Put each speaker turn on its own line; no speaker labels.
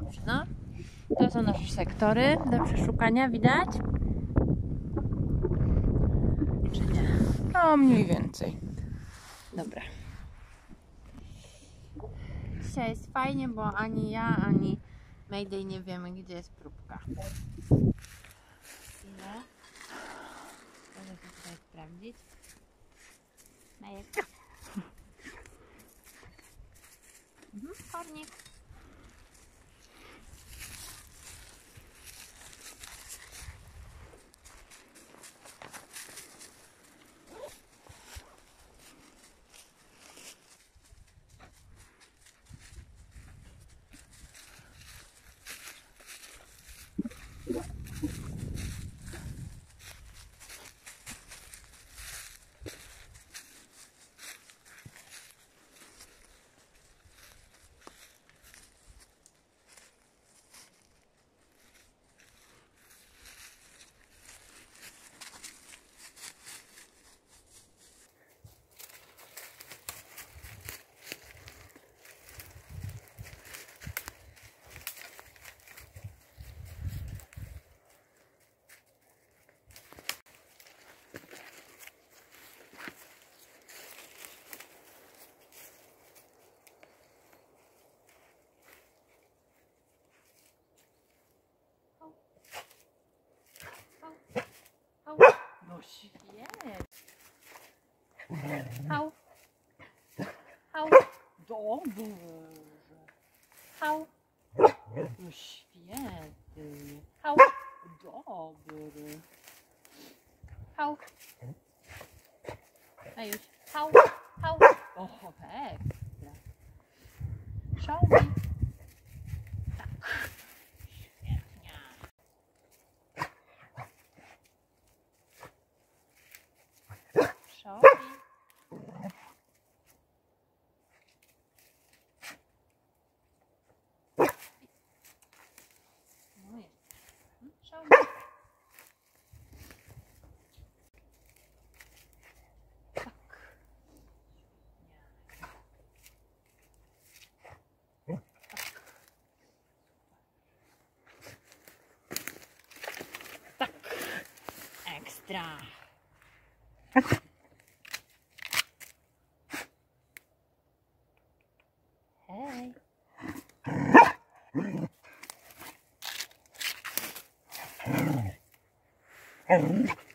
Dobrze, no. To są nasze sektory do przeszukania, widać? Czy nie? No, mniej więcej. Dobra. Dzisiaj jest fajnie, bo ani ja, ani Mayday nie wiemy, gdzie jest próbka. Chwilę. Mogę to tutaj sprawdzić. Majek. Mhm, kornik. よいしょ。No świetnie. Hał. Hał. Dobrze. No świetnie. Hał. Dobry. Hał. A już. Hał. Oh, Hał. O, ekstra. Show me. zo. Mooi. Extra. Mhm,